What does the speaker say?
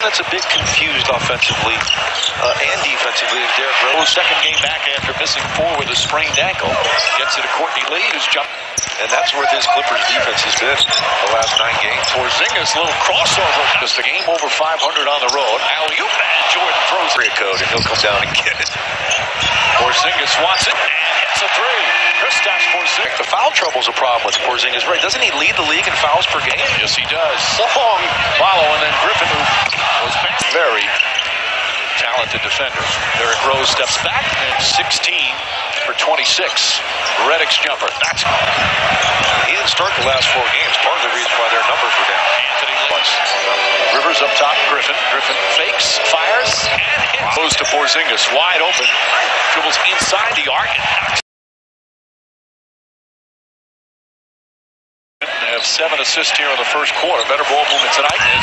That's a bit confused offensively uh, and defensively as Derrick Rose. Second game back after missing four with a sprained ankle. Gets it to Courtney Lee, who's jumped. And that's where this Clippers defense has been the last nine games. Porzingis, little crossover. Just the game over 500 on the road. Alley-oop, and Jordan throws Free code, and he'll come down and get it. Porzingis wants it, and hits a three. Kristaps Porzingis. The foul trouble's a problem with Porzingis, right? Doesn't he lead the league in fouls per game? Yes, he does. Talented defender. Derrick Rose steps back, and 16 for 26. Redick's jumper. That's He didn't start the last four games. Part of the reason why their numbers were down. Anthony Lewis. Rivers up top. Griffin. Griffin fakes, fires, and hits. Goes to Porzingis, wide open. Dribbles inside the arc. Have seven assists here in the first quarter. Better ball movement tonight. And